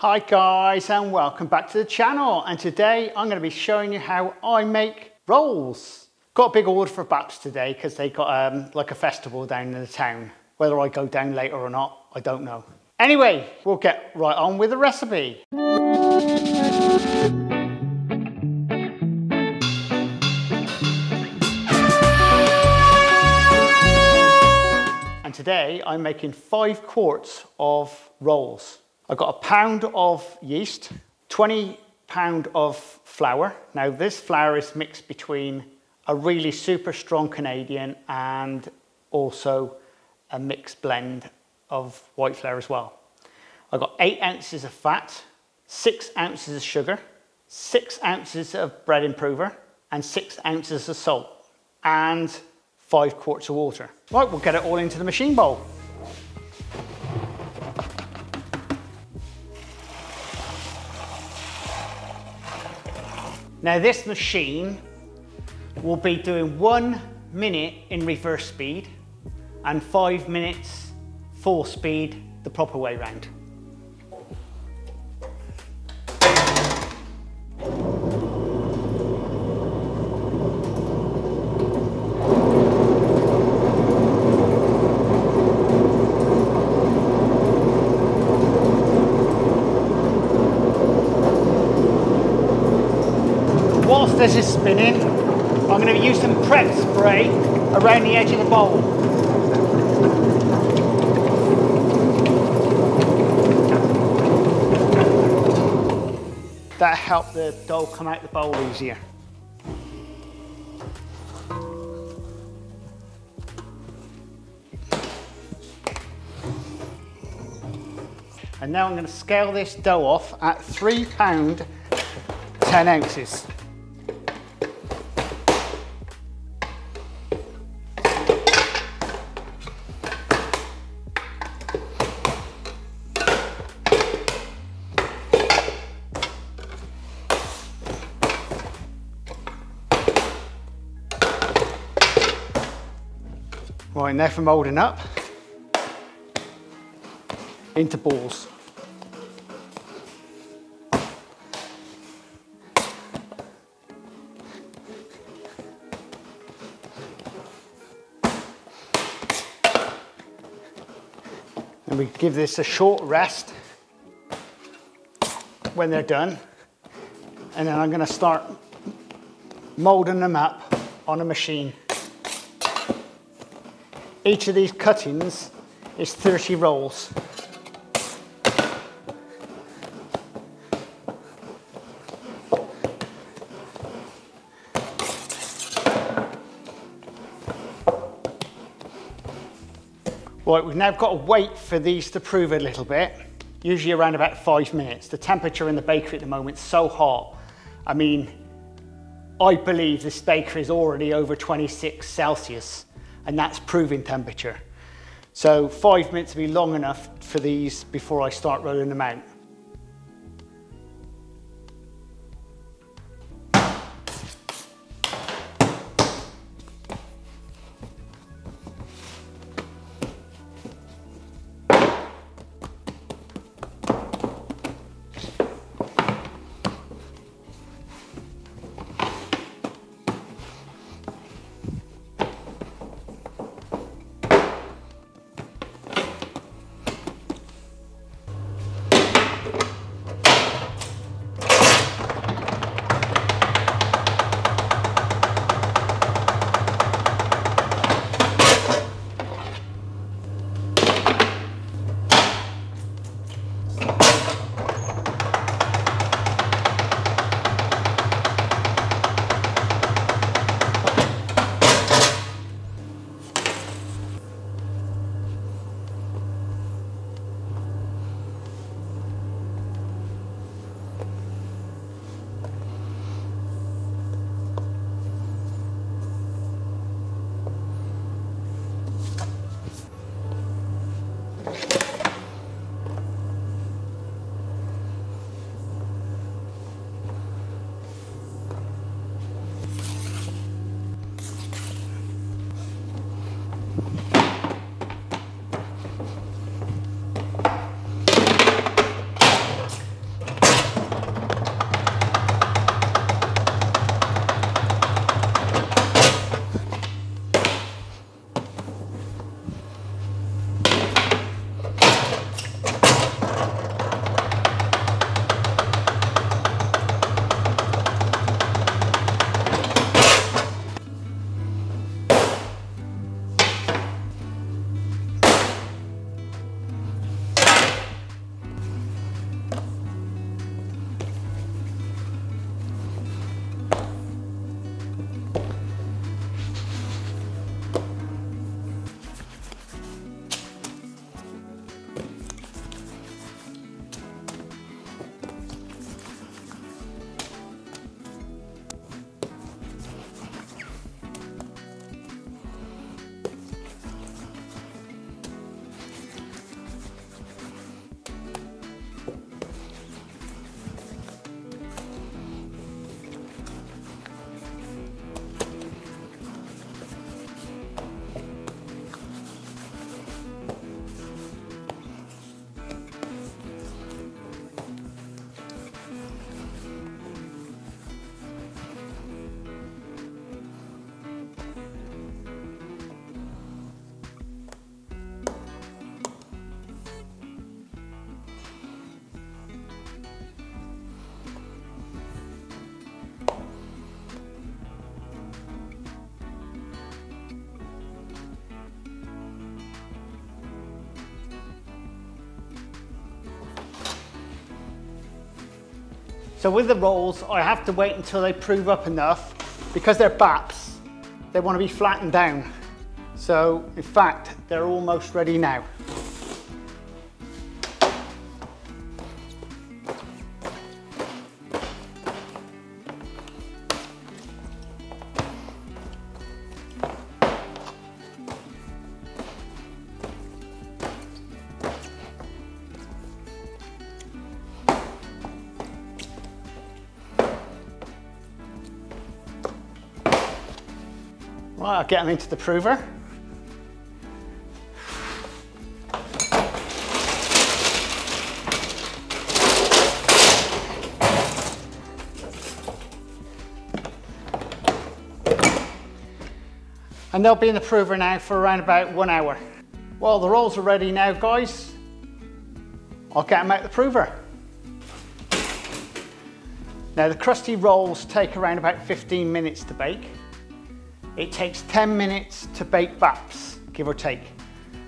Hi guys and welcome back to the channel and today I'm going to be showing you how I make rolls. Got a big order for Baps today because they got um, like a festival down in the town. Whether I go down later or not, I don't know. Anyway, we'll get right on with the recipe. And today I'm making five quarts of rolls. I've got a pound of yeast, 20 pound of flour. Now this flour is mixed between a really super strong Canadian and also a mixed blend of white flour as well. I've got eight ounces of fat, six ounces of sugar, six ounces of bread improver, and six ounces of salt, and five quarts of water. Right, we'll get it all into the machine bowl. Now this machine will be doing one minute in reverse speed and five minutes full speed the proper way round. This is spinning, I'm going to use some prep spray around the edge of the bowl. That help the dough come out the bowl easier. And now I'm going to scale this dough off at three pound 10 ounces. Right, now for moulding up into balls. And we give this a short rest when they're done. And then I'm gonna start molding them up on a machine. Each of these cuttings is 30 rolls. Right, we've now got to wait for these to prove a little bit, usually around about five minutes. The temperature in the bakery at the moment is so hot. I mean, I believe this bakery is already over 26 Celsius and that's proving temperature. So five minutes will be long enough for these before I start rolling them out. So with the rolls, I have to wait until they prove up enough because they're baps, they want to be flattened down. So in fact, they're almost ready now. I'll get them into the prover. And they'll be in the prover now for around about one hour. Well, the rolls are ready now, guys. I'll get them out the prover. Now the crusty rolls take around about 15 minutes to bake. It takes 10 minutes to bake baps, give or take.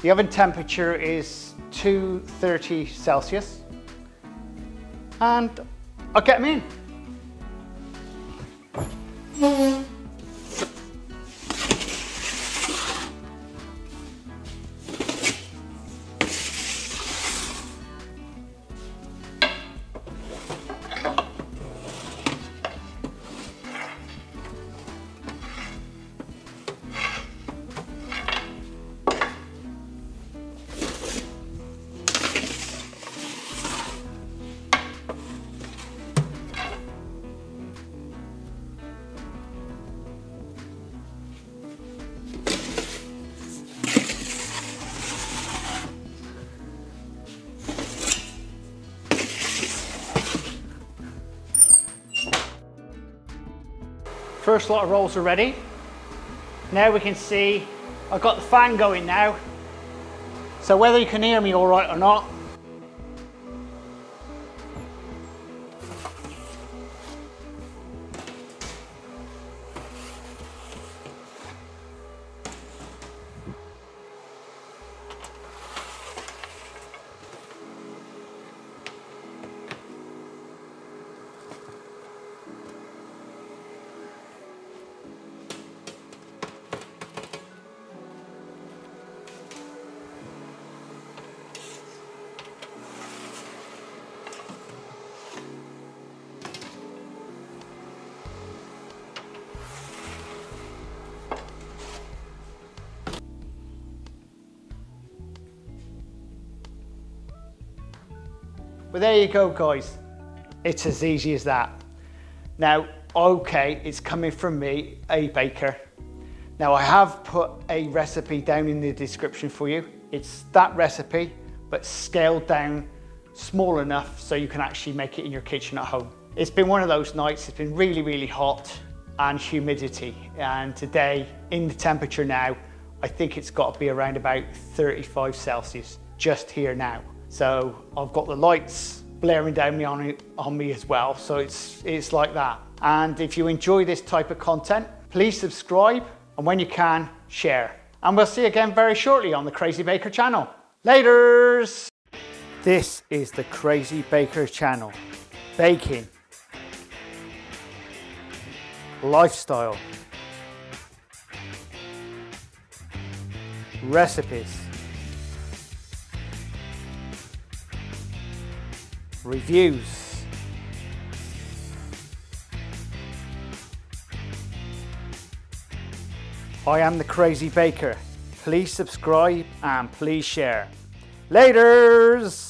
The oven temperature is 230 Celsius. And I'll get them in. First lot of rolls are ready. Now we can see I've got the fan going now. So whether you can hear me all right or not, But there you go, guys. It's as easy as that. Now, okay, it's coming from me, a baker. Now I have put a recipe down in the description for you. It's that recipe, but scaled down small enough so you can actually make it in your kitchen at home. It's been one of those nights, it's been really, really hot and humidity. And today, in the temperature now, I think it's got to be around about 35 Celsius just here now. So I've got the lights blaring down me on, on me as well. So it's, it's like that. And if you enjoy this type of content, please subscribe and when you can, share. And we'll see you again very shortly on the Crazy Baker channel. Laters! This is the Crazy Baker channel. Baking. Lifestyle. Recipes. Reviews. I am the Crazy Baker. Please subscribe and please share. Laters!